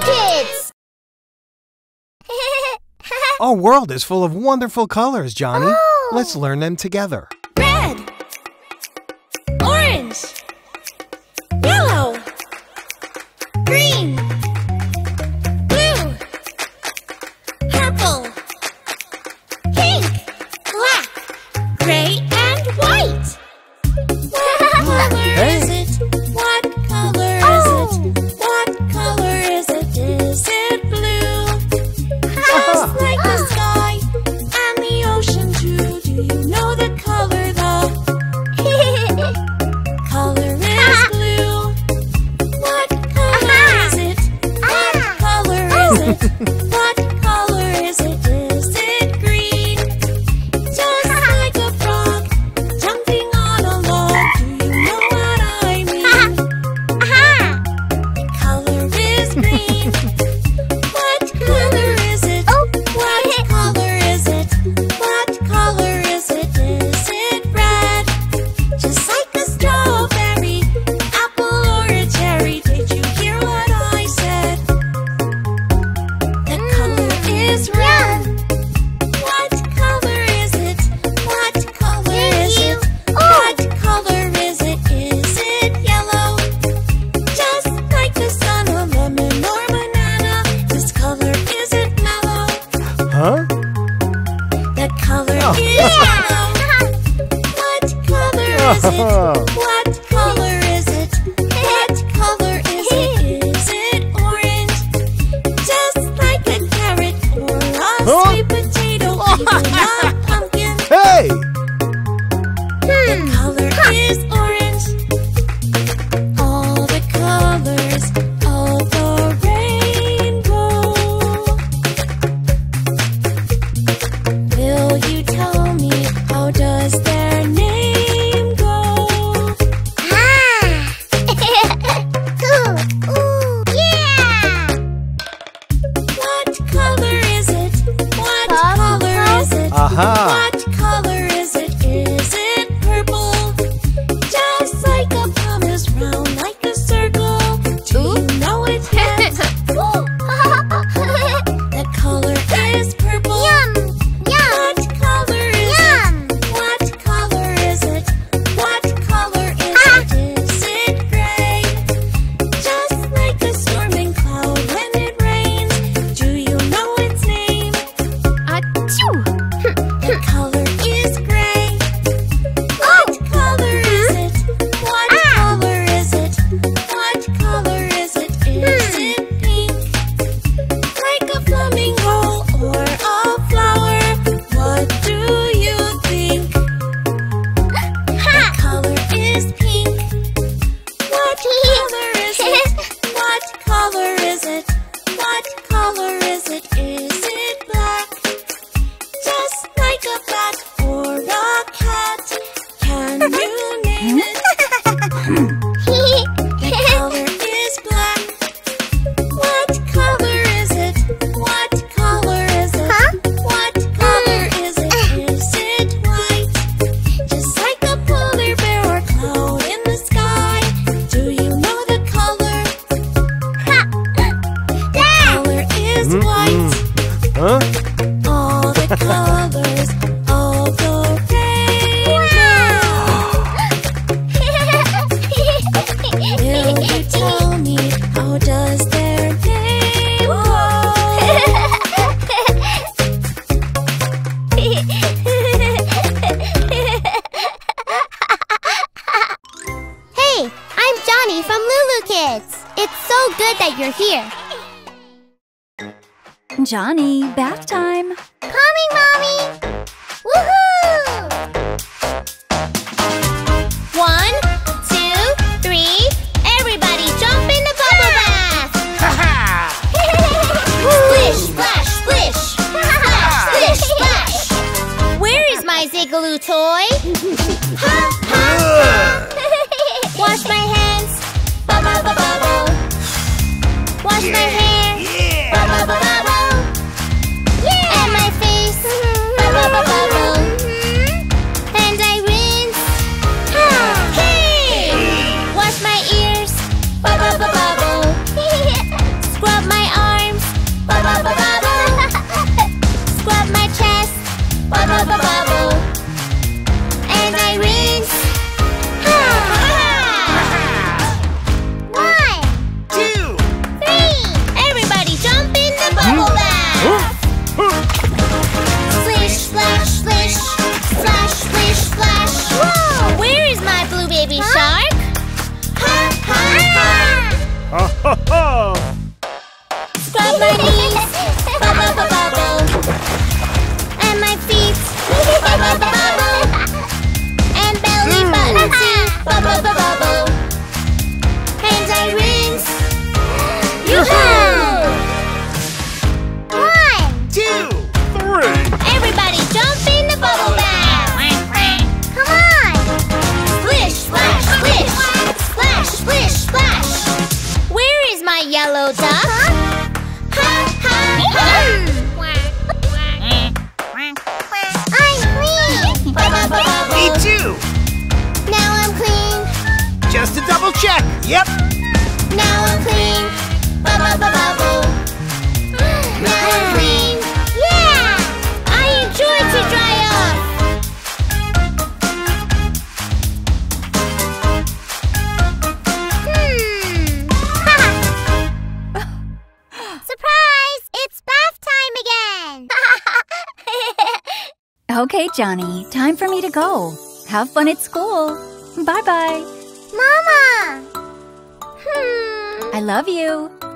Kids! Our world is full of wonderful colors, Johny. Oh. Let's learn them together. that you're here. Johny, bath time. Yep. Now I'm clean. Ba ba ba ba. Now I'm clean. Yeah! I enjoy to dry off. Hmm. Surprise! It's bath time again. okay, Johny. Time for me to go. Have fun at school. Bye-bye. Mama! I love you.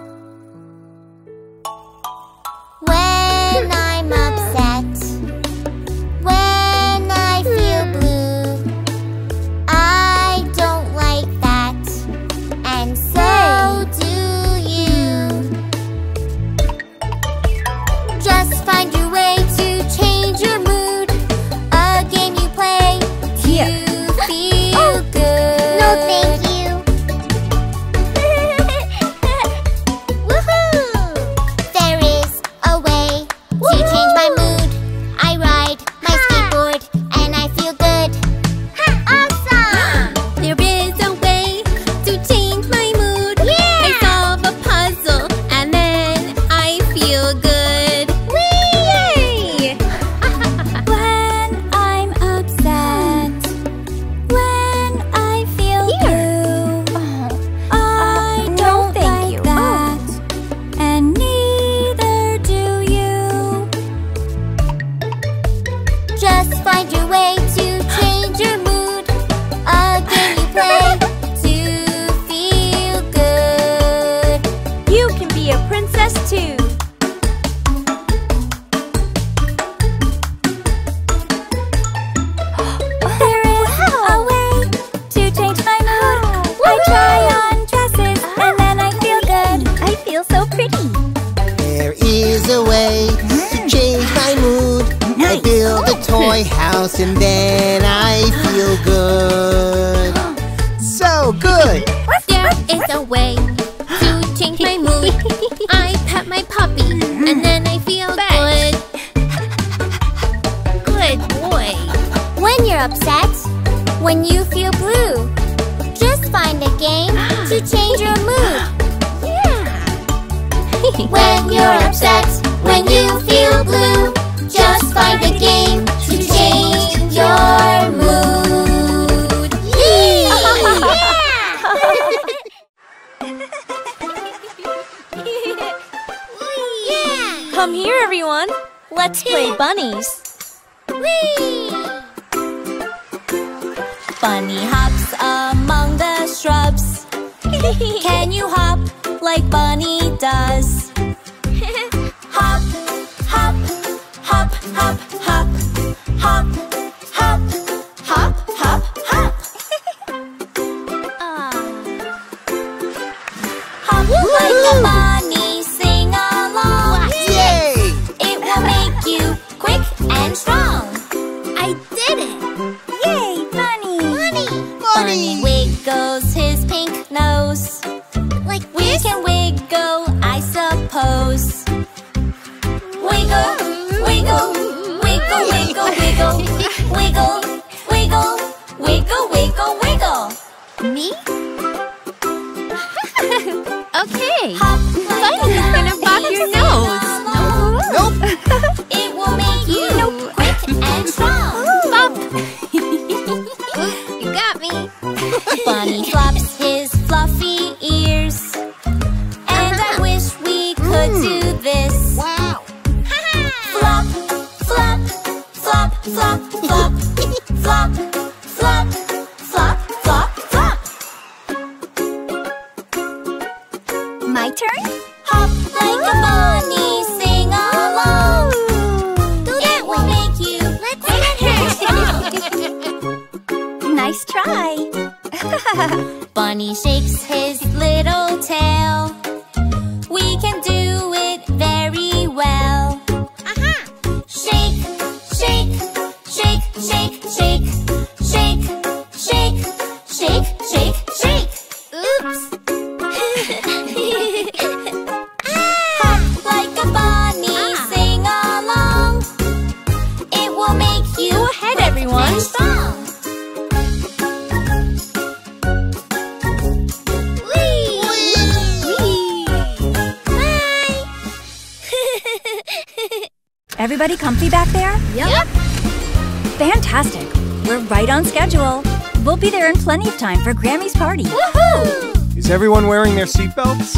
Time for Grammy's party. Woohoo! Is everyone wearing their seatbelts?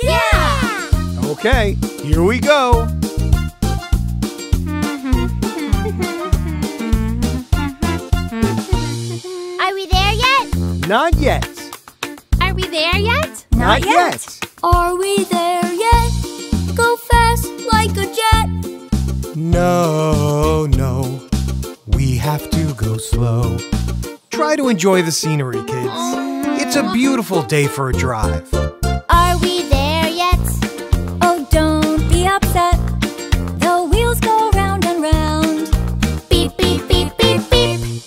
Yeah! Okay, here we go. Enjoy the scenery, kids. It's a beautiful day for a drive. Are we there yet? Oh, don't be upset. The wheels go round and round. Beep, beep, beep, beep, beep.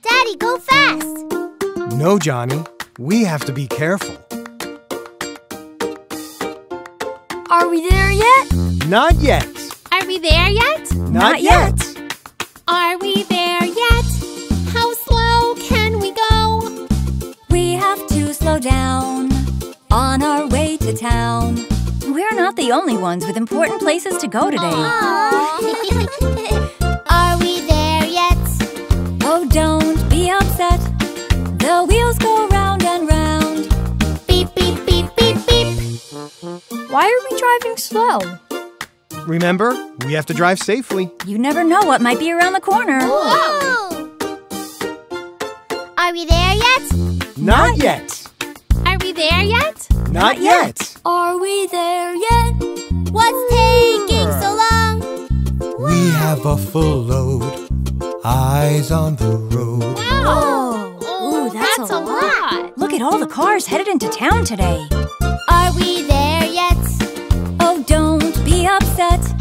Daddy, go fast! No, Johny. We have to be careful. Are we there yet? Not yet. Are we there yet? Not, yet. Are we there the only ones with important places to go today. Are we there yet? Oh, don't be upset. The wheels go round and round. Beep, beep, beep, beep, beep. Why are we driving slow? Remember, we have to drive safely. You never know what might be around the corner. Whoa! Are we there yet? Not yet. Are we there yet? Not yet. Are we there yet? What's taking so long? We have a full load. Eyes on the road. Wow! Oh, Ooh, that's a a lot. Look at all the cars headed into town today. Are we there yet? Oh, don't be upset.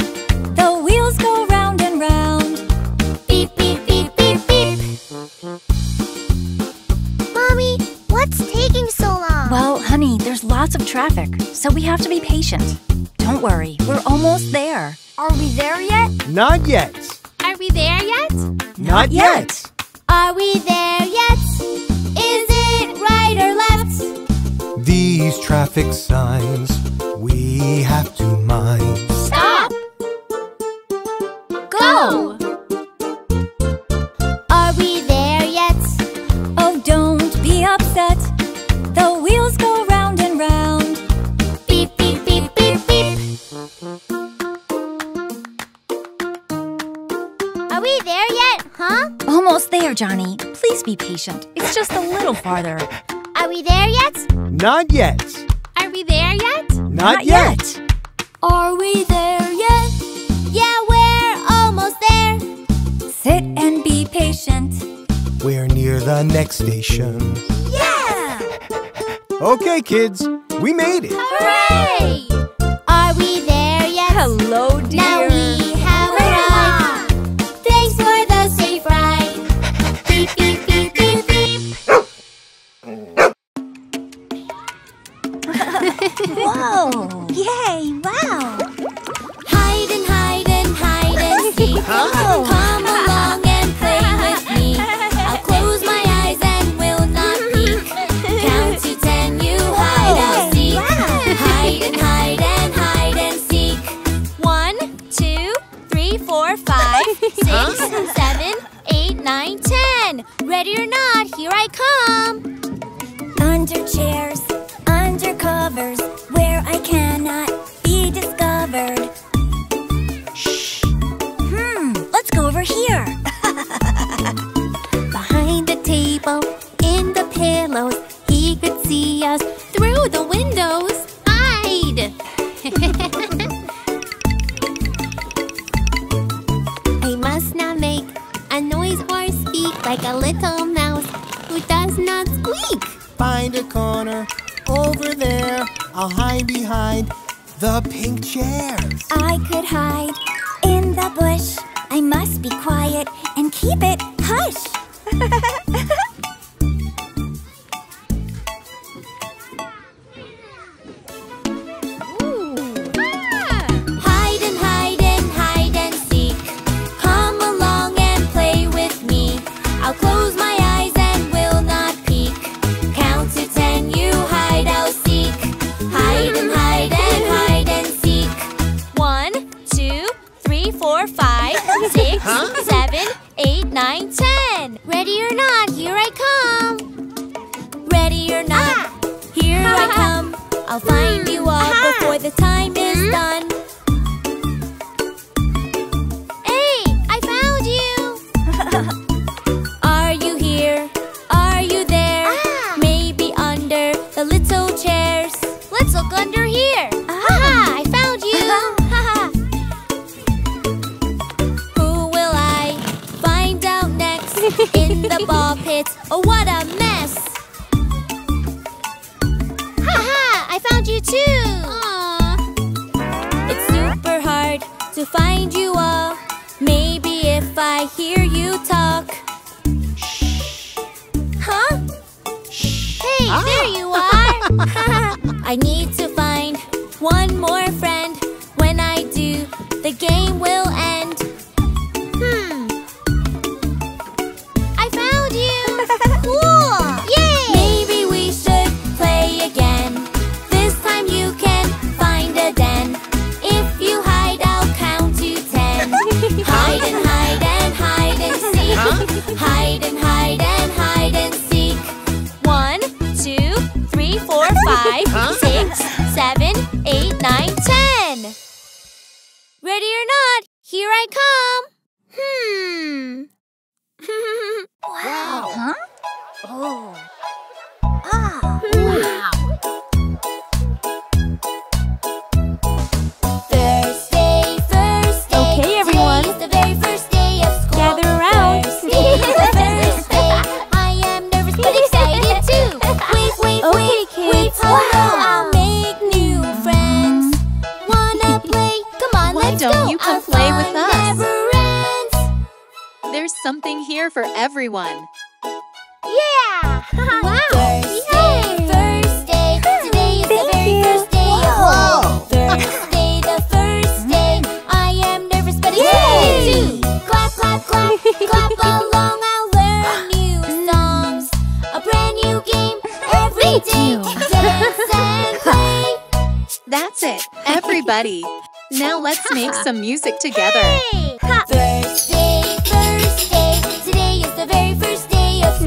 Lots of traffic, so we have to be patient. Don't worry, we're almost there. Are we there yet? Not yet. Are we there yet? Not yet. Are we there yet? Is it right or left? These traffic signs we have to mind. Stop! Go! Almost there, Johny. Please be patient. It's just a little farther. Are we there yet? Not yet. Are we there yet? Not, yet. Are we there yet? Yeah, we're almost there. Sit and be patient. We're near the next station. Yeah! Okay, kids, we made it. Hooray! Are we there yet? Hello, five, six, huh? seven, eight, nine, ten. Ready or not, here I come. Ready or not, ah. here I come. I'll find you all before the time is hmm? done. I need to Come. Hmm. wow. something here for everyone. Yeah! wow! You. Yay! Clap, clap, clap, clap along. I'll learn new mm. songs, a brand new game every day. That's it, everybody. now let's make some music together. Hey!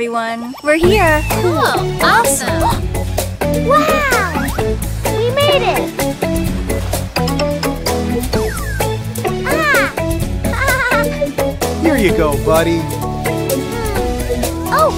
everyone. We're here. Cool. Awesome. wow! We made it. Ah. here you go, buddy. Hmm. Oh,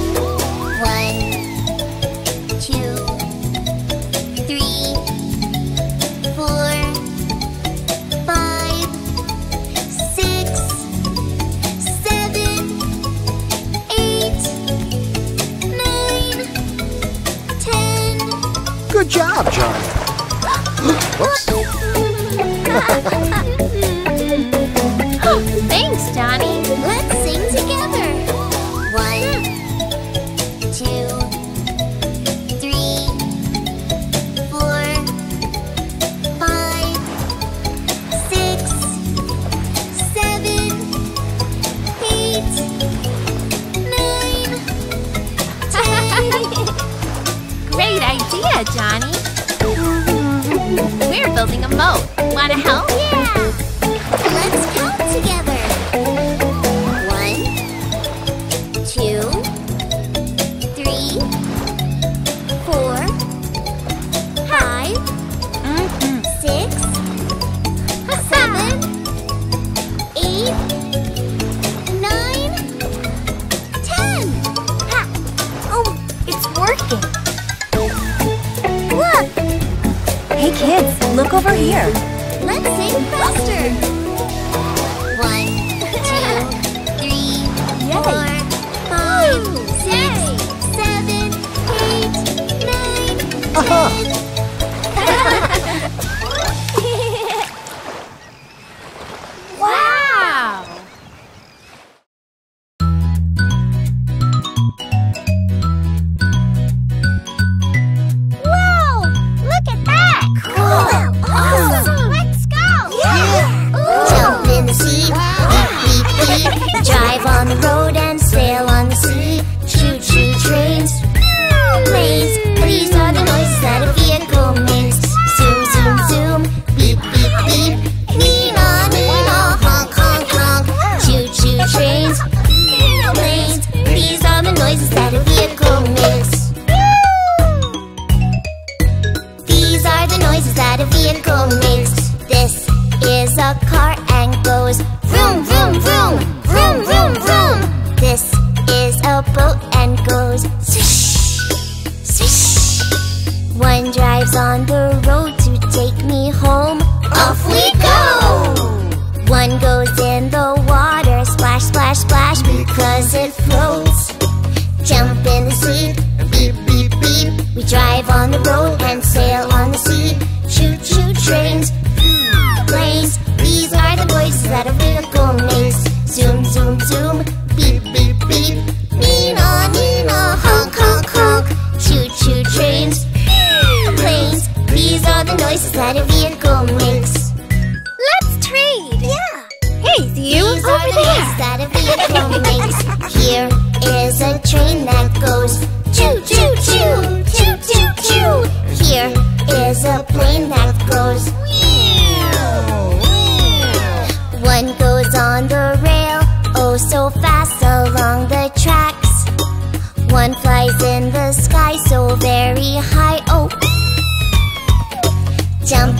Huh.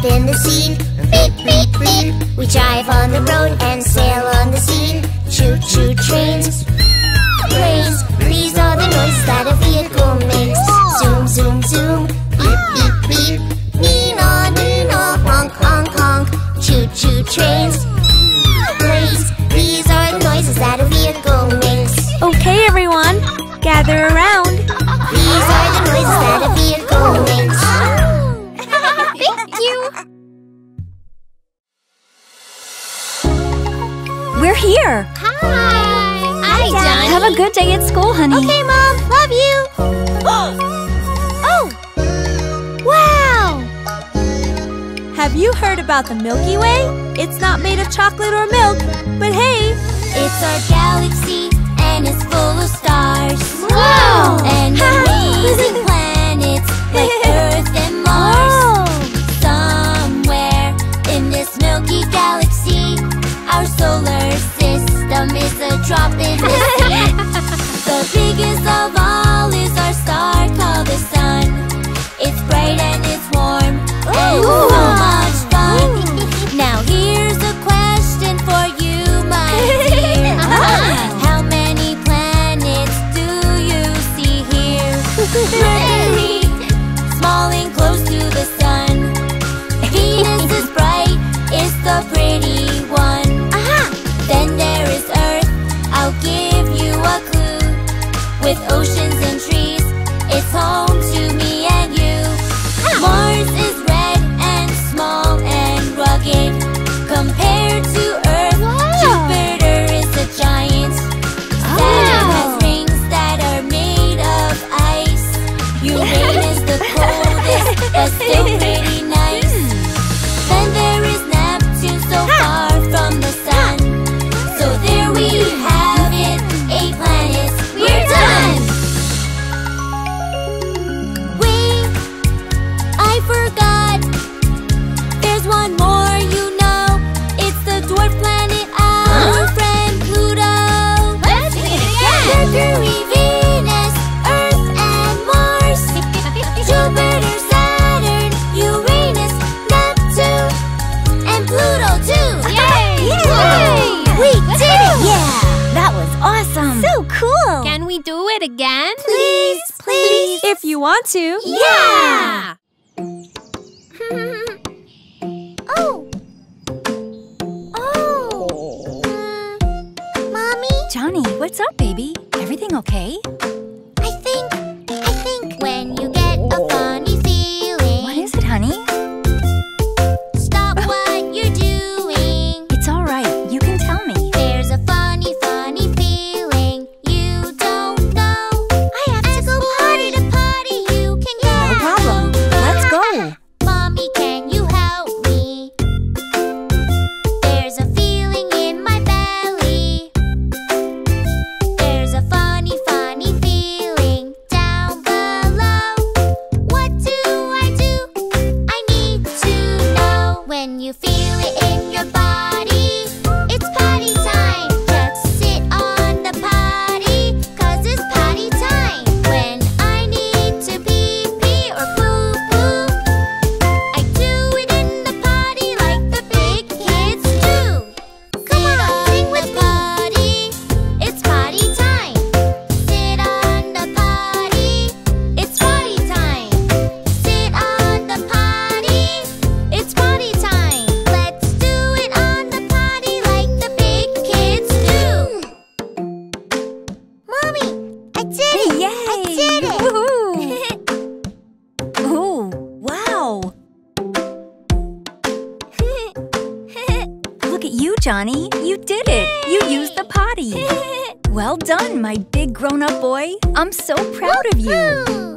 in the scene. Beep, beep, beep. We drive on the road and sail on the scene. Choo choo trains. Planes, These are the noise that a vehicle makes. Zoom, zoom, zoom. Beep, beep, beep. Nina, Nina, honk, honk, honk. Choo choo trains. your day at school, honey. Okay, Mom. Love you. oh! Wow! Have you heard about the Milky Way? It's not made of chocolate or milk, but hey! It's our galaxy, and it's full of stars. Wow! And amazing planets like Earth and Mars. Wow. Somewhere in this Milky Galaxy, our solar system is a drop in the the biggest of all. You did it. You used the potty. well done, my big grown-up boy. I'm so proud of you.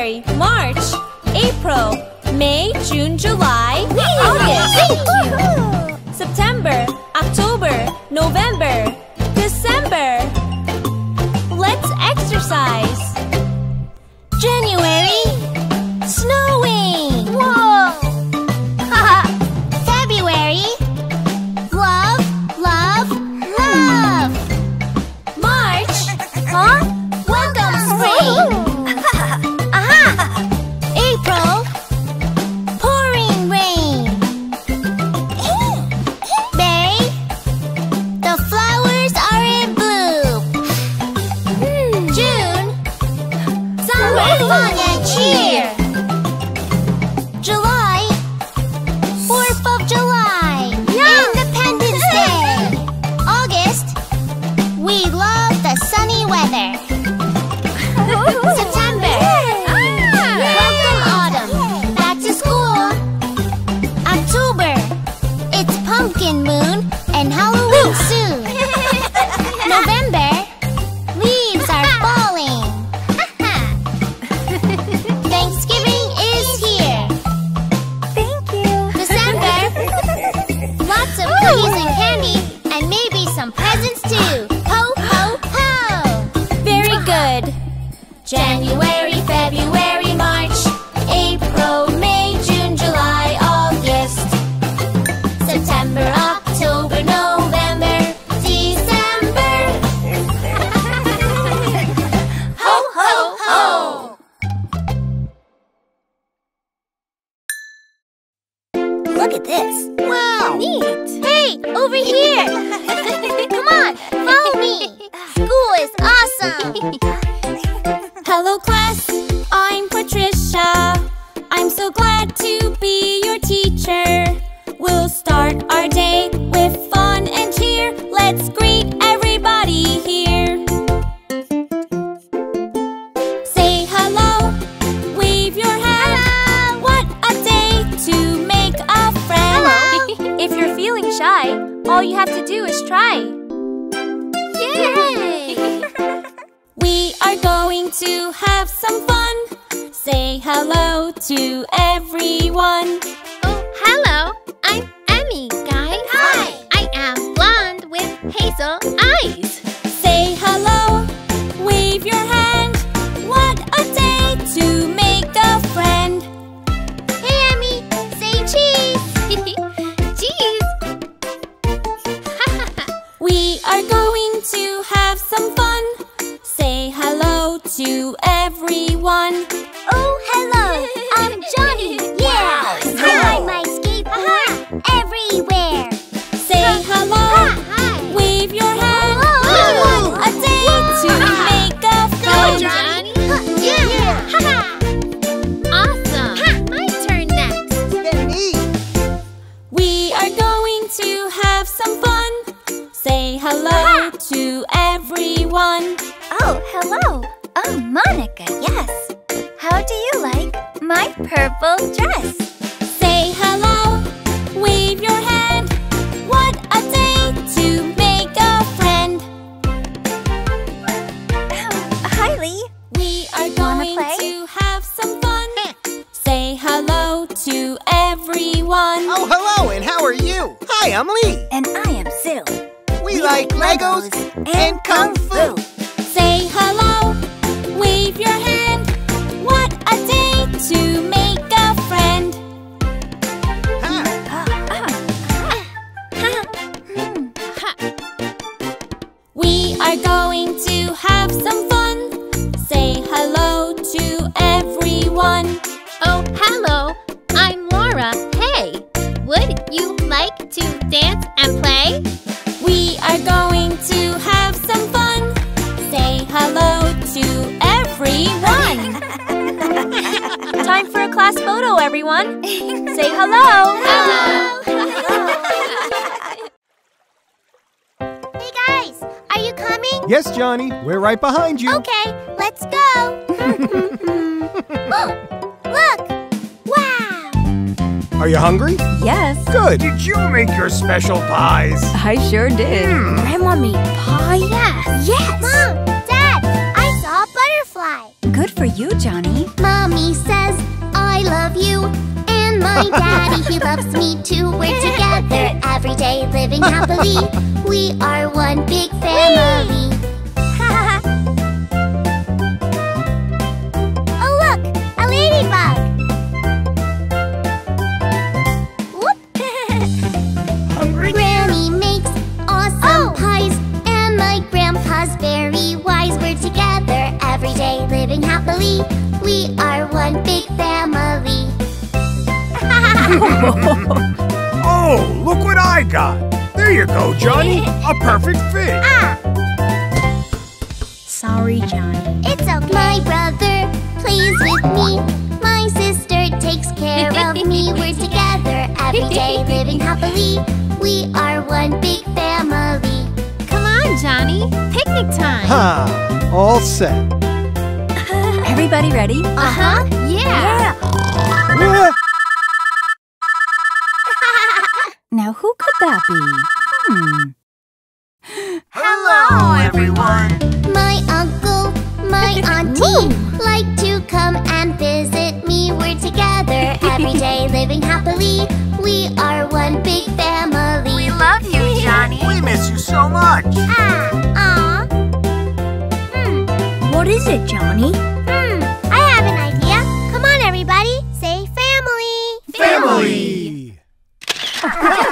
February, March, April, May, June, July, August, September, October, November, December. Let's exercise. January, snow. Our day with fun and cheer. Let's greet everybody here. Say hello, wave your hand. What a day to make a friend. Hello. If you're feeling shy, all you have to do is try. Yay! We are going to have some fun. Say hello to everyone. Hazel eyes. Say hello, wave your hand. What a day to make a friend. Hey, Emmy. Say cheese. cheese. We are going to have some fun. Say hello to everyone. Hello. Oh, Monica, yes. How do you like my purple dress? Say hello, wave your hand. What a day to make a friend. Oh, Hi, Lee. We are going to have some fun. Say hello to everyone. Oh, hello, and how are you? Hi, I'm Lee. And I am Sue. We, like Legos and Kung Fu. Say hello, everyone. Say hello. Hello. Hey guys, are you coming? Yes, Johny, we're right behind you. Okay, let's go. Look! Wow! Are you hungry? Yes, Good. Did you make your special pies? I sure did. Hmm. Grandma made pie? Yes! Yes! Mom! Dad! I saw a butterfly. Good for you, Johny. Mommy says I love you. And my daddy, he loves me too. We're together every day, living happily. We are one big family. oh, look! A ladybug! Whoop! Granny makes awesome oh. pies, and my grandpa's very wise. We're together every day, living happily. We are one big family. Oh, look what I got. There you go, Johny. A perfect fit. Ah. Sorry, Johny. It's okay. My brother plays with me. My sister takes care of me. We're together every day, living happily. We are one big family. Come on, Johny. Picnic time. Ha! All set. Everybody ready? Uh huh. Yeah. Ah, Now, who could that be? Hmm. Hello, everyone. My uncle, my auntie like to come and visit me. We're together every day, living happily. We are one big family. We love you, Johny. We miss you so much. Ah, aw. Hmm, What is it, Johny?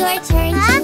your turn. to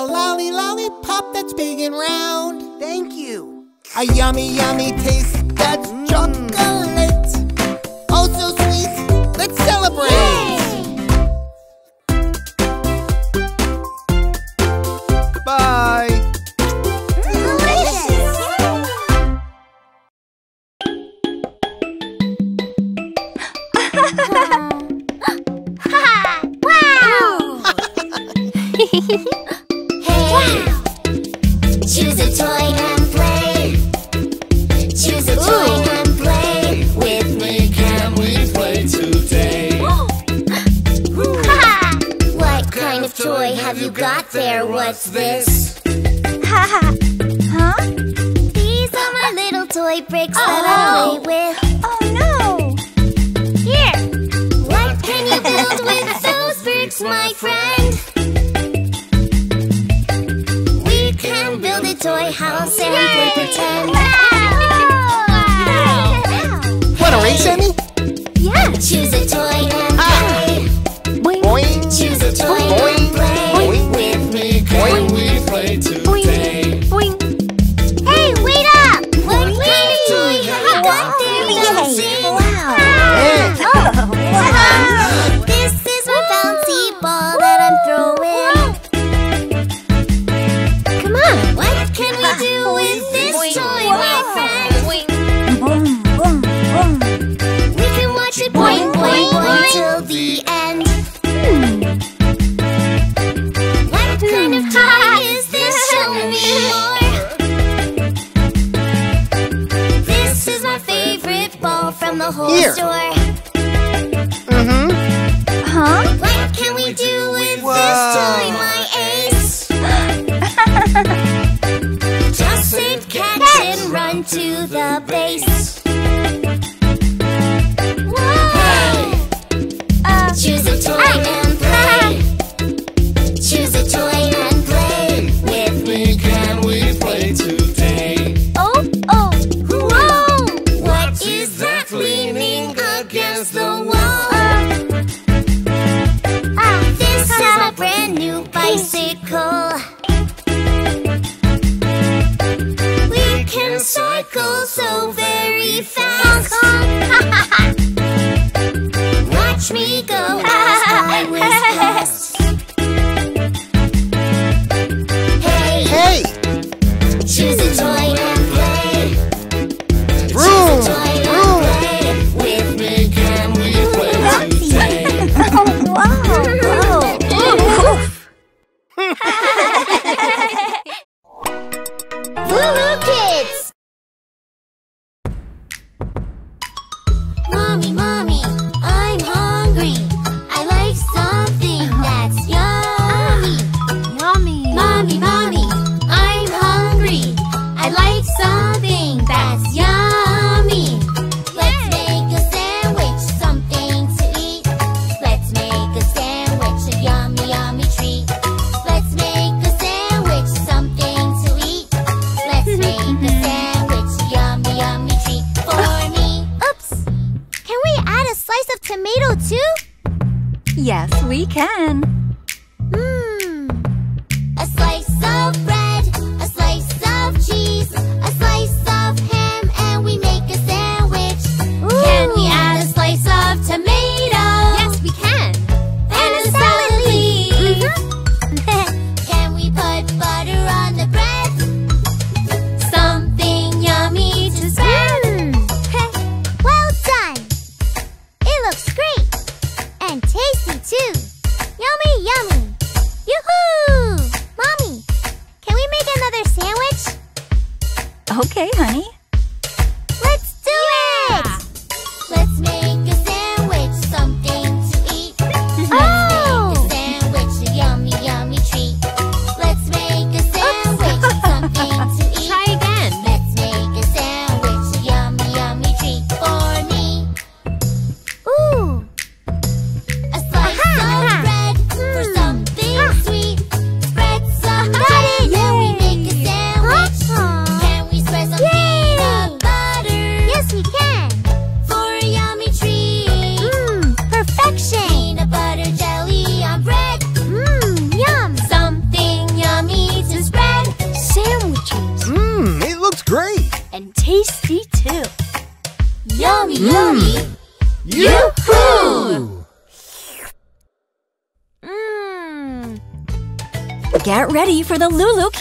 A lolly lollipop that's big and round. Thank you. A yummy, yummy taste that's to the base.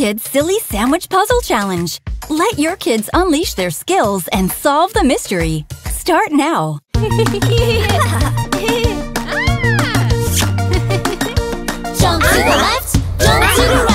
Kids Silly Sandwich Puzzle Challenge. Let your kids unleash their skills and solve the mystery. Start now! jump to the left, jump to the right.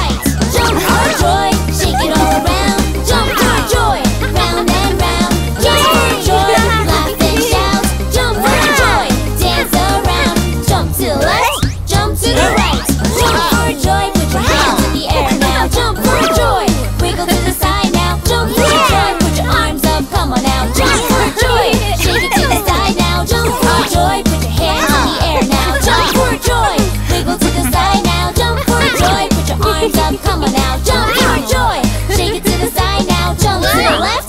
joy, put your hands in the air now. Jump for joy. Wiggle to the side now. Jump for joy. Put your arms up, come on now. Jump for joy. Shake it to the side now. Jump to the left.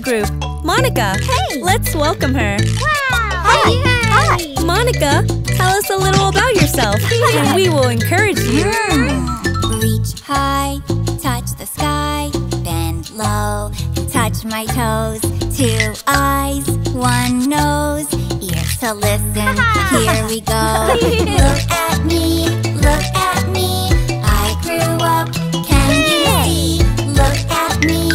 group, Monica. Hey! Let's welcome her. Wow! Hi! Hi! Hi. Monica, tell us a little about yourself, and we will encourage you. Hmm. Reach high, touch the sky, bend low, touch my toes. Two eyes, one nose, ears to listen. Here we go. look at me, look at me. I grew up, can you see? Look at me.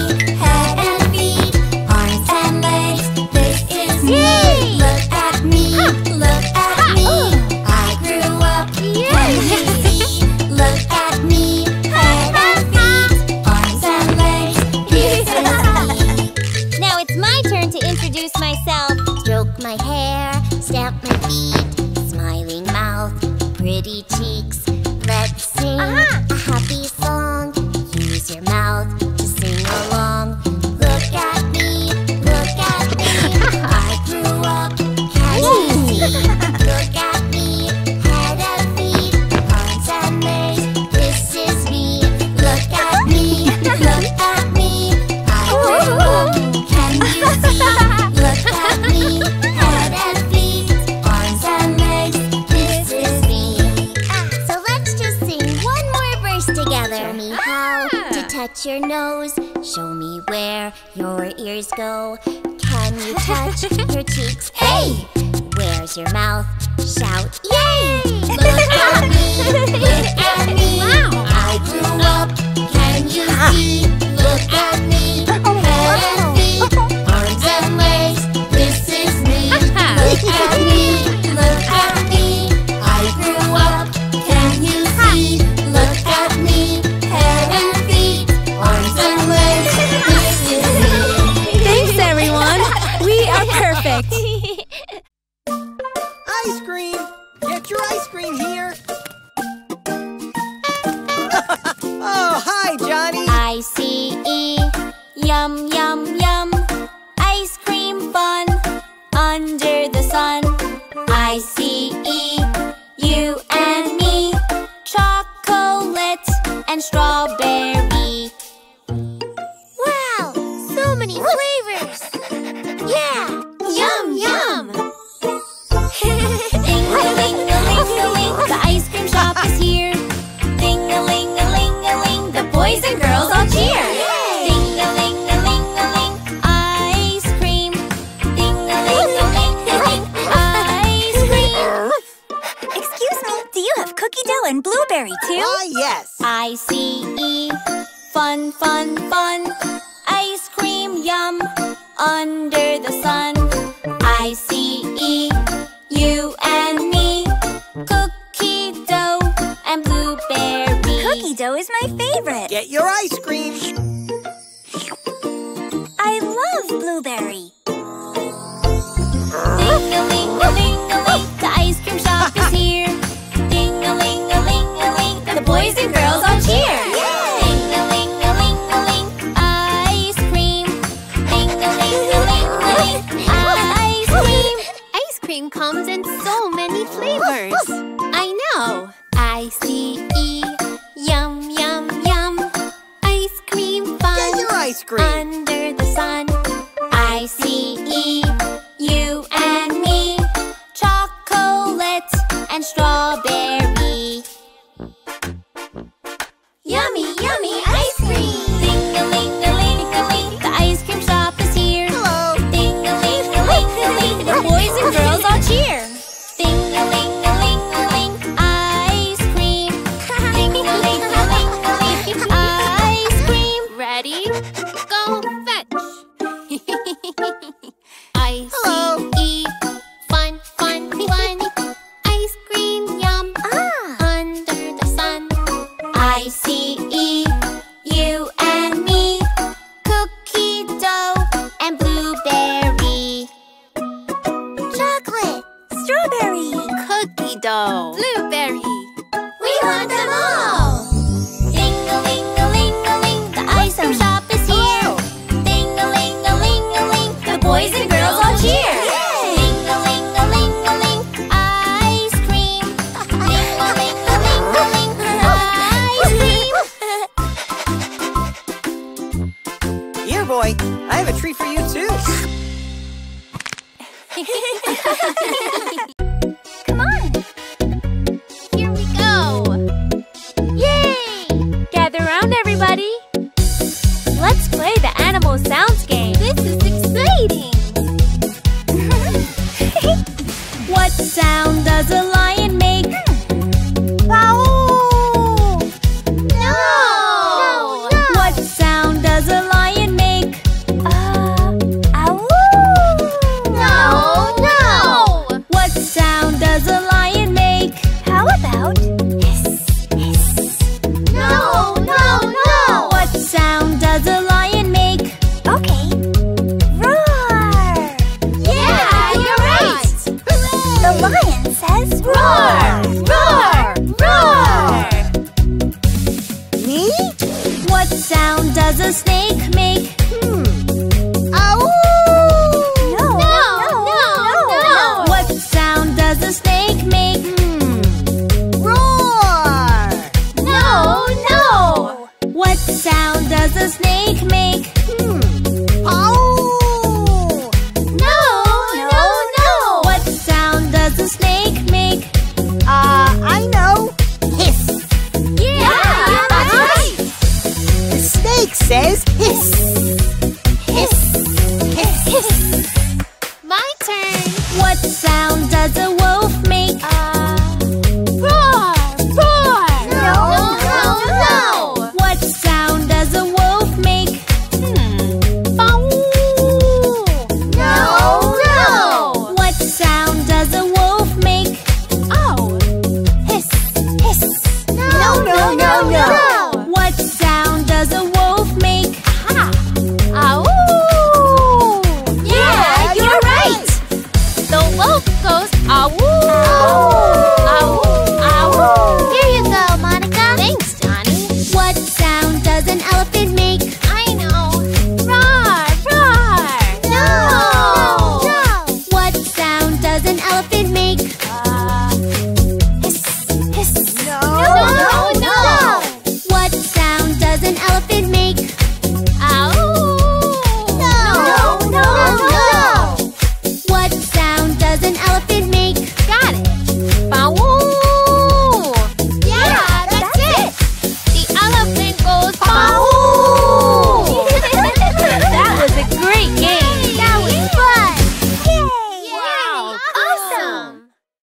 your mouth. Shout, yay! Look at me, look at me. Wow. I grew up, can you ah. see?